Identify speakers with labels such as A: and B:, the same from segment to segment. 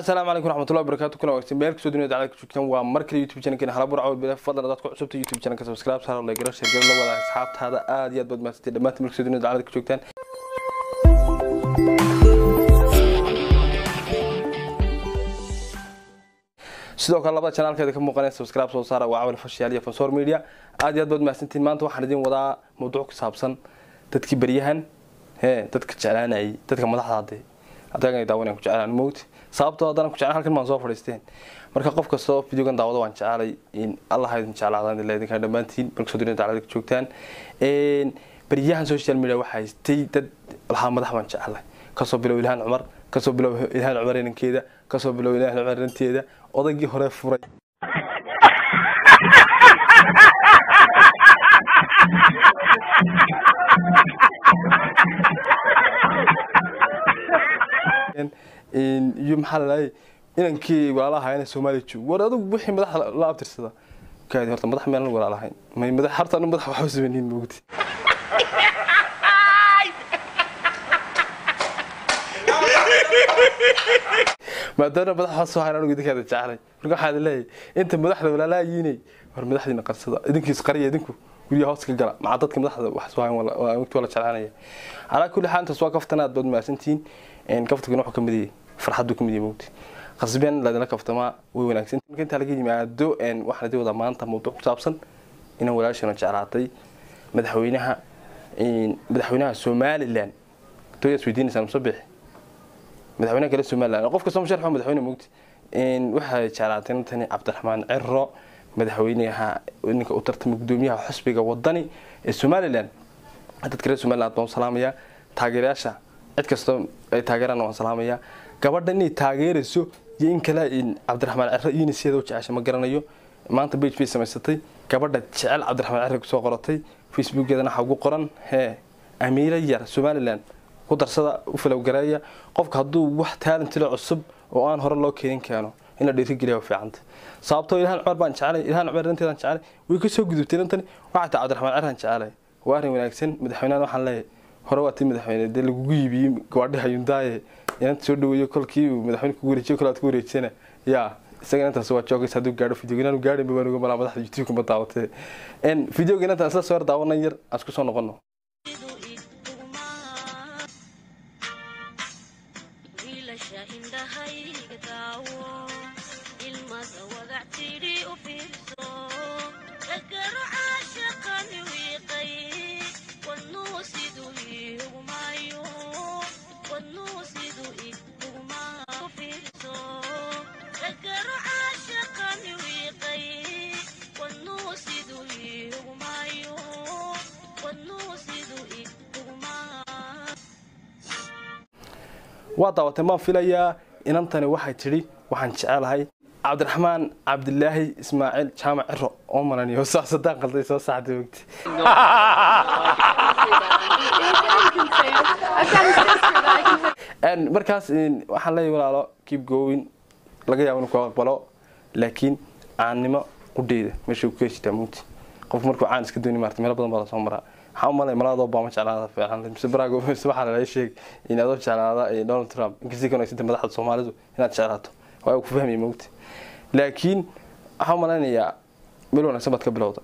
A: asalaamu calaykum raxmatullahi wabarakatu kuna wagsan meel ka soo dunida dacalada ka joogtaan waa mar kale youtube channelkeena halabur cawal fadlan dadku cusubta youtube channelka subscribe saar like gara share gara la wada asxaabtaada aad iyo aad baad mahadsantay dhammaantiin meel ka soo dunida dacalada ka joogtaan sidoo kale labada janaalkeeda ka muuqanaya subscribe soo saara waa cawal fashiyaal iyo fansor media. Aad iyo aad baad mahadsantiin maanta waxaan idin wadaa mawduuc ku saabsan dadkii baryahan hee dadka jeclaanayay dadka madaxda hadee adagan daawanayaan ku jeclaan mowt sababtoo haddana ku jeclaan halkan maan soo fadhiisteen. Marka qof kastoo videogan daawado waan jeclay in allah idin jeclaadaan ilaa idinkaa dhammaantiin. Markasoo dunida daclada ka joogtaan. Baryahan social media waxaa haystay dad lahaa madax baan jeclay. Kasoo bilow ilhaan cumar ka soo bilow ilhaan cumar inankeeda ka soo bilow ilhaan cumar inanteeda. Odaygii hore furay iyo maxaa lalaayay inankii walaalaha ina soomaaliya joog war adugu wixii madax la abtirsada. Kaadi horta madax meelan walaalahayn may madax harta anu madax waxba samaynin moogti maadaama madax waxaa soo hayn anugu idinkaada jeclay. Marka waxaad leeyahay inta madaxda walaalaayiinay war madaxdiina qarsada idinkiis qariya idinku guryaha hoos ka gala. Maca dadka madaxda wax soo hayn wala jeclaanaya. Calaa kulli xaal intaas waa kaftan aad baad mahadsantihiin kaftankana wuxuu ka mid yahay farxaddu ka mid yahay mowti qasbeen ladila kaftamaa way wanaagsan marka intaa laga yimaado waxaan idin wadaa maanta mawduuc ku saabsan inaan walaashana jeclaatay madaxweynaha madaxweynaha somaliland. Toyaas weydiinaysaa musabix madaxweynaha kale somaliland. Qof kastoo musharxa madaxweyne mowti waxay jeclaatay intani cabdiraxmaan ciro madaxweynaha ninka u tartamay gudoomiyaha xusbiga wadani ee somaliland. Dadka reer somaliland baan salaamayaa taageerayaasha cid kastoo ay taageeraan waan salaamayaa gabadha inay taageerayso iyo in kale cabdiraxmaan ciro iyonisiyaeda u jecesha ma garanayo. Maanta bage samaysatay. Gabadha jecel cabdiraxmaan ciro ku soo qoratay. Facebookeedana waxa ugu qoran. Hee amiiro yar somaliland ku darsada u falowgareeya qofka hadduu wax taalantilo cusub oo aan hore loo keenin keeno in la dhiirigeliya fiicanta sababtoo ilhaan cumar baan jecelay ilhaan cumar inanteedaan jecelay way ka soo gudubtay intani waxaa taa cabdiraxmaan ciraan jecelay waa arrin wanaagsan. Madaxweynahan waxaan leeyahay. Hore waa tii madaxweyne dee lagugu iibiyey gawaadhiha inanta soo dhaweeyo kolkii madaxweyne kugu wareejiyo kol aad ku wareejisana yaa isaga inantaas waa joogays hadduu gaadho videoga inaanu gaadhin baan uga malaa madaxda youtube kuma daawatee videoga inantaan isla soo yar daawanan yar aan isku soo noqono waa daawatay maan filayaa inantani waxay tidhi waxaan jecelahay cabdiraxmaan cabdilaahi ismaaciil jaamac ciro. Oo malaniyo saas haddaan qalday soo saacda ogti markaas waxaan leeyahay walaalo keep going. Laga yaabo inu ku aqbalo laakiin caannimo qudheyda meesha ku heshitaa mugti qofku markuu caan iska dooni maarta meelo badan baa la soo maraa waxaa umalay malaadoo baama jeclaada fiican? Mise barago waxaa lala sheeg in adoo jeclaada donald trump inkasii kan sida madaxda soomaalidu inaad jeclaato waa ku fahmaya mogti laakiin waxaa umalaynayaa meel wanaagsan baad ka bilowda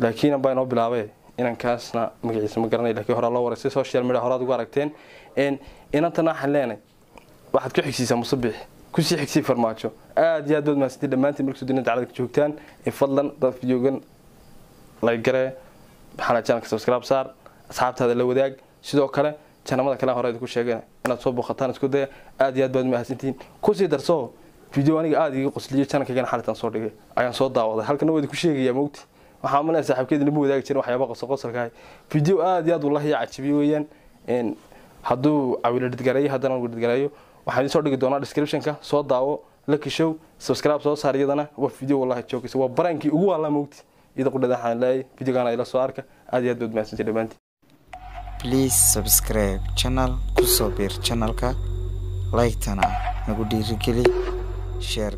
A: laakiin anbaa inoo bilaabay inankaasna magaciisa ma garanay lakiin horaa loo waray si social media horaad ugu aragteen inantana waxaan leenahay waxaad ku xigsiisaa musabix ku sii xigsii farmaajo. Aad iyo aad baad mahadsantii dhammaantiin markasoo dunida daclada ka joogtaan fadlan dad videogan laygaree maxaa janalka subscribe saar asxaabtaada la wadaag. Sidoo kale janamada kale hore idinku sheegeen inaad soo booqataan isku daya. Aad iyo aad baad mahadsantihiin ku sii darso video aniga aada iga qosliyo janalkaygana xalitaan soo dhigay. Ayaan soo daawaday. Halkana waa idinku sheegayaa mogti waxaa malaya saaxiibkeeda lama wadaagi jirin waxyaaba qoso qosolkahay video aad iyo aad wallahi yaa weeyaan. Hadduu cawila haddana ugu dhidgareeyo waxaan idin soo dhigi doonaa descriptionka. Soo daawo lucky show subscribe soo saar iyadana. Waa video wallahi joogaysa waa baraankii ugu waalaa mogti iyada qudhada waxaan leeyahay videogaana ila soo arka aad iyo aad baad
B: please subscribe channel ku soo biir channelka. Like-tana nagu dhiirigeli sheer